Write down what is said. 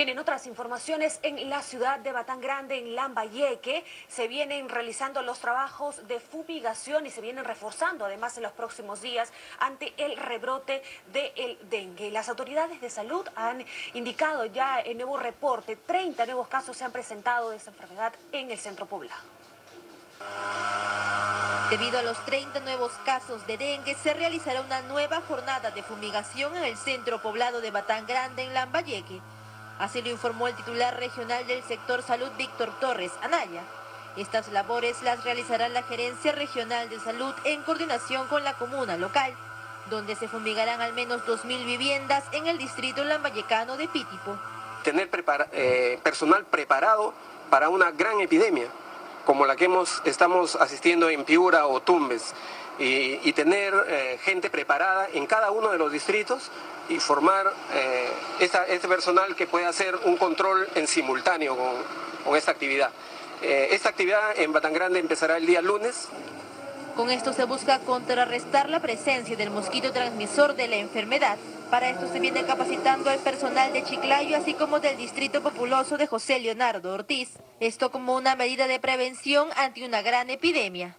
Bien, en otras informaciones, en la ciudad de Batán Grande, en Lambayeque, se vienen realizando los trabajos de fumigación y se vienen reforzando además en los próximos días ante el rebrote del dengue. Las autoridades de salud han indicado ya en nuevo reporte, 30 nuevos casos se han presentado de esta enfermedad en el centro poblado. Debido a los 30 nuevos casos de dengue, se realizará una nueva jornada de fumigación en el centro poblado de Batán Grande, en Lambayeque. Así lo informó el titular regional del sector salud, Víctor Torres Anaya. Estas labores las realizará la Gerencia Regional de Salud en coordinación con la comuna local, donde se fumigarán al menos 2.000 viviendas en el distrito lambayecano de Pítipo. Tener eh, personal preparado para una gran epidemia como la que hemos, estamos asistiendo en Piura o Tumbes, y, tener eh, gente preparada en cada uno de los distritos y formar eh, este personal que pueda hacer un control en simultáneo con, esta actividad. Eh, esta actividad en Batangrande empezará el día lunes. Con esto se busca contrarrestar la presencia del mosquito transmisor de la enfermedad para esto se viene capacitando al personal de Chiclayo, así como del Distrito Populoso de José Leonardo Ortiz. Esto como una medida de prevención ante una gran epidemia.